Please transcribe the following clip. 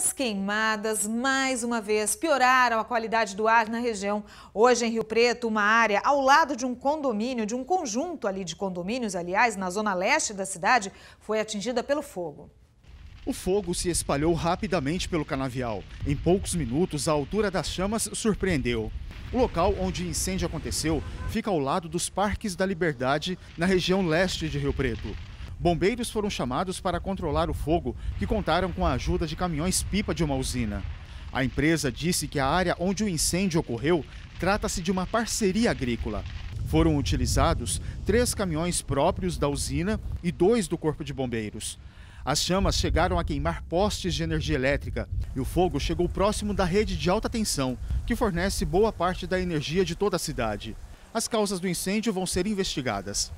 As queimadas, mais uma vez, pioraram a qualidade do ar na região. Hoje, em Rio Preto, uma área ao lado de um condomínio, de um conjunto ali de condomínios, aliás, na zona leste da cidade, foi atingida pelo fogo. O fogo se espalhou rapidamente pelo canavial. Em poucos minutos, a altura das chamas surpreendeu. O local onde o incêndio aconteceu fica ao lado dos Parques da Liberdade, na região leste de Rio Preto. Bombeiros foram chamados para controlar o fogo, que contaram com a ajuda de caminhões-pipa de uma usina. A empresa disse que a área onde o incêndio ocorreu trata-se de uma parceria agrícola. Foram utilizados três caminhões próprios da usina e dois do Corpo de Bombeiros. As chamas chegaram a queimar postes de energia elétrica e o fogo chegou próximo da rede de alta tensão, que fornece boa parte da energia de toda a cidade. As causas do incêndio vão ser investigadas.